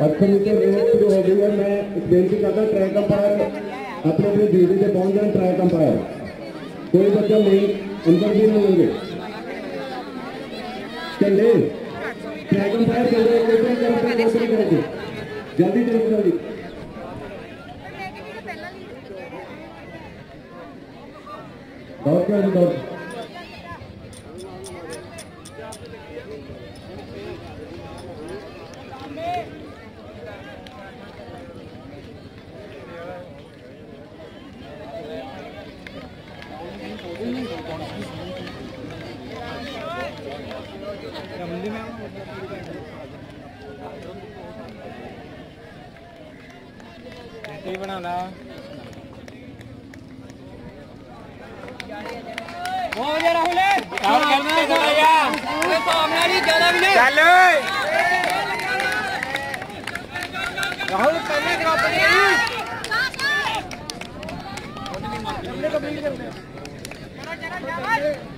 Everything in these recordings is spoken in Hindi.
अच्छे नीचे रेस जो हो गई है, मैं बेनती करता ट्रैक अंपायर अपने अपने धीरे से पहुँच जाए ट्रैक अंपायर कोई बच्चा नहीं, अंदर भी नहीं होंगे। चले ट्रैक अंपायर चल रहे जल्दी जल्दी जल्दी। दौड़ के दौड़ ਕੀ ਬਣਾਉਣਾ ਉਹ ਜੇ ਰਾਹੁਲ ਰਾਹੁਲ ਕਰਨਾ ਚਾਹੀਦਾ ਓਏ ਭਾਵਨਾ ਨਹੀਂ ਜਿਆਦਾ ਵੀ ਨਹੀਂ ਚੱਲ ਰਾਹੁਲ ਪਹਿਲੇ ਕਰਾਪ ਦੇ ਉਹਨੇ ਕਬੀਲ ਕਰਦੇ ਚਲੋ ਚਲੋ ਜਾਓ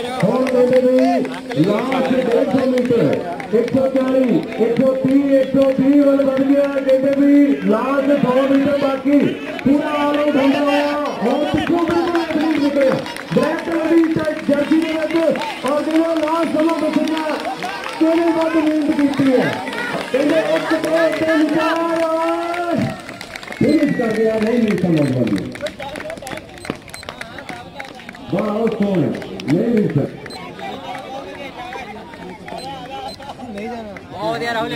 देते हुए लास्ट डेढ़ सौ मीटर एक सौ चालीस एक सौ तीन एक सौ तीन रन बन गया देते भी लास्ट सौ मीटर बाकी पूरा आलम ठंडा हुआ और टिक्कू बिल्कुल एथलीट निकले ब्लैक कलर की जर्सी में रख और जिन्होंने लास्ट समा बचना तेरे बाद नींद की है कहते एक सौ एक निकाल और फिनिश कर गया नहीं समझ बनी Wow, okay. Ladies and हो गया राहुल